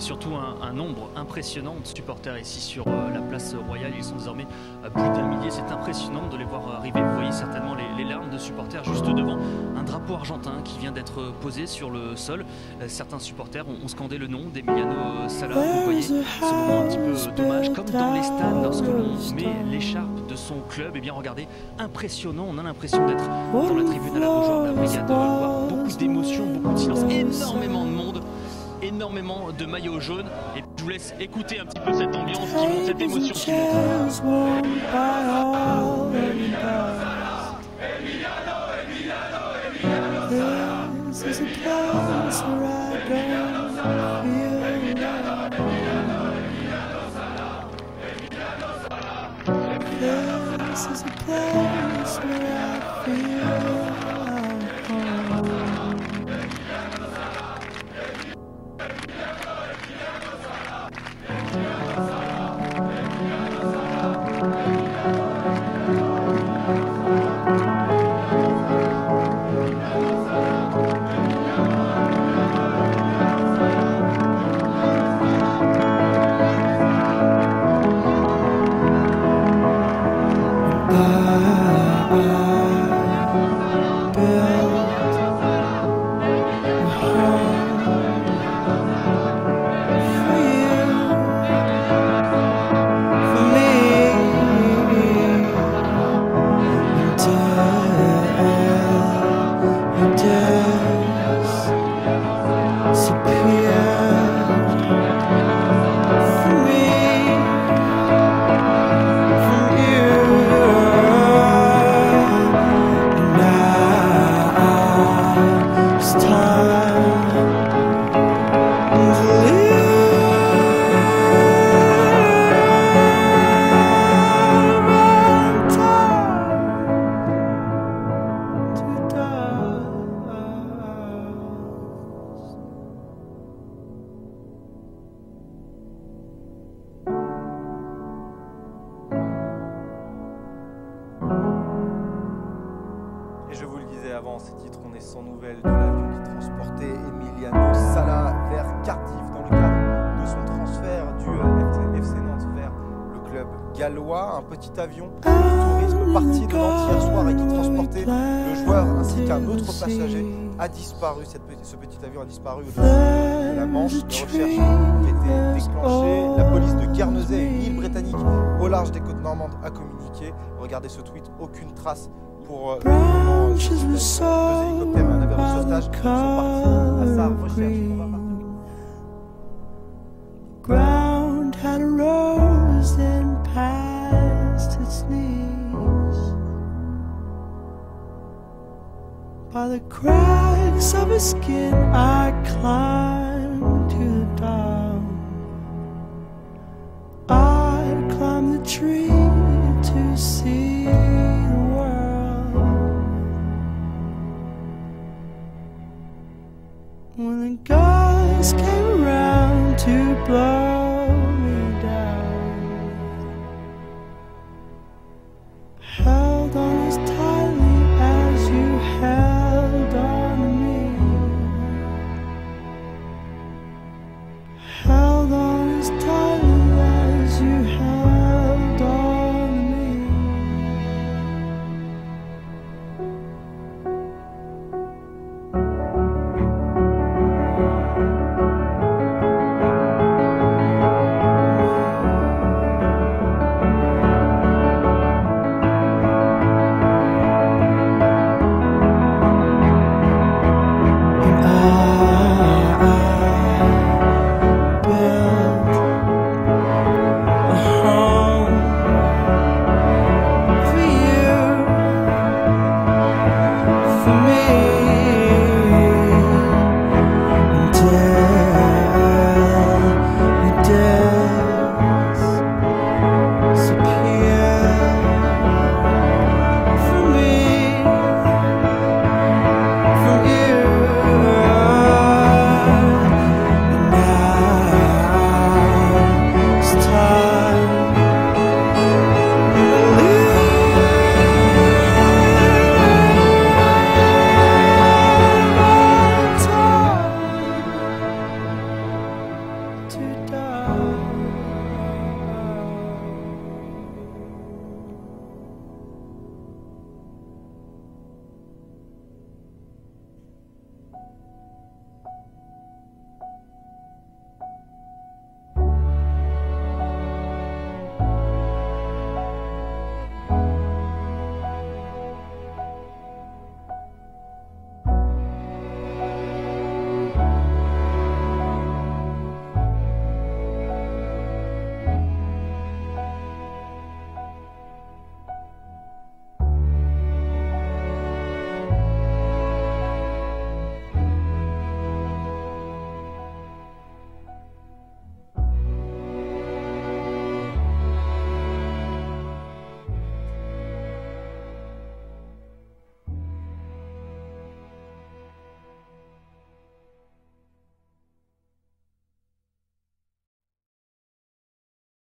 surtout un, nombre impressionnant de supporters ici sur euh, la place royale. Ils sont désormais plus d'un millier. C'est impressionnant de les voir arriver. Vous voyez certainement les, larmes de supporters juste devant un drapeau argentin qui vient d'être posé sur le sol. Euh, certains supporters ont, scandé le nom d'Emiliano Sala. Vous voyez ce moment un petit peu dommage, comme dans les stades lorsque l'on met l'écharpe de son club. Et eh bien regardez, impressionnant. On a l'impression d'être dans la tribune à la Beaujoire. Beaucoup d'émotions, beaucoup de silence, énormément énormément de maillots jaunes. Et je vous laisse écouter un petit peu cette ambiance qui monte, cette émotion qui. Avant ces titres, on est sans nouvelles de l'avion qui transportait Emiliano Sala vers Cardiff dans le cadre de son transfert du euh, FC Nantes vers le club gallois. Un petit avion de tourisme parti de Nantes hier soir et qui transportait le joueur ainsi qu'un autre passager a disparu. ce petit avion a disparu au de la Manche. Les recherches ont été déclenchées. La police de Guernesey, une île britannique au large des côtes normandes, a communiqué. Regardez ce tweet, aucune trace pour euh, le moment, deux hélicoptères et un navire de sauvetage sont partis à sa recherche. On va partir. Ground had rose and past its knees By the cracks of his skin I climbed to the top I climbed the tree to see blow me down. Held on as tightly as you held on me.